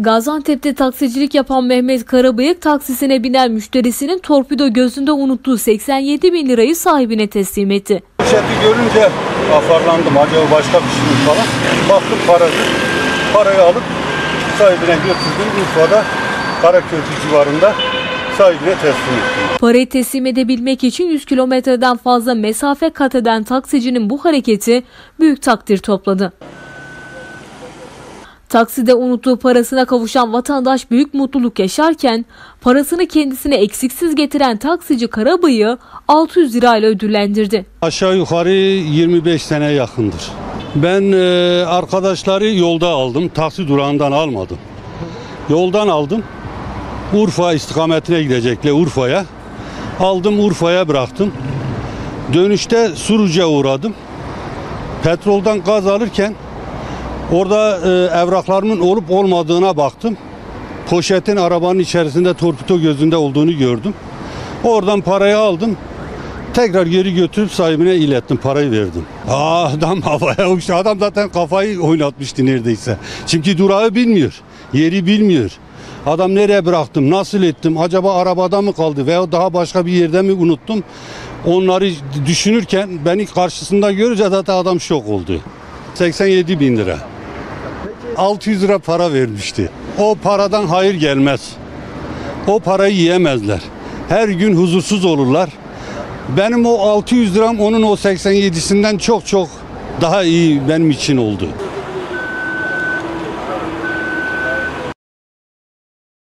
Gaziantep'te taksicilik yapan Mehmet Karabıyık taksisine binen müşterisinin torpido gözünde unuttuğu 87 bin lirayı sahibine teslim etti. Poşeti görünce afarlandım acaba başka bir şey mi falan. Baktım parası. Parayı alıp sahibine götürdüm. Urfa'da Karaköprü civarında sahibine teslim ettim. Parayı teslim edebilmek için 100 kilometreden fazla mesafe kat eden taksicinin bu hareketi büyük takdir topladı. Takside unuttuğu parasına kavuşan vatandaş büyük mutluluk yaşarken parasını kendisine eksiksiz getiren taksici Karabıyık'ı 600 lirayla ödüllendirdi. Aşağı yukarı 25 sene yakındır. Ben e, arkadaşları yolda aldım. Taksi durağından almadım. Yoldan aldım. Urfa istikametine gidecekler Urfa'ya. Aldım Urfa'ya bıraktım. Dönüşte Suruç'a uğradım. Petroldan gaz alırken orada e, evraklarımın olup olmadığına baktım. Poşetin arabanın içerisinde torpido gözünde olduğunu gördüm. Oradan parayı aldım. Tekrar geri götürüp sahibine ilettim, parayı verdim. Adam havaya uçtu. Adam zaten kafayı oynatmıştı neredeyse. Çünkü durağı bilmiyor, yeri bilmiyor. Adam nereye bıraktım, nasıl ettim, acaba arabada mı kaldı veya daha başka bir yerde mi unuttum? Onları düşünürken beni karşısında görünce zaten adam şok oldu. 87 bin lira. 600 lira para vermişti. O paradan hayır gelmez. O parayı yiyemezler. Her gün huzursuz olurlar. Benim o 600 liram onun o 87'sinden çok çok daha iyi benim için oldu.